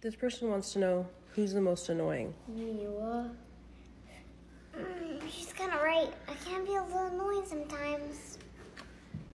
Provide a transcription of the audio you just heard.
This person wants to know who's the most annoying. Mila. Mm, she's kind of right. I can be a little annoying sometimes.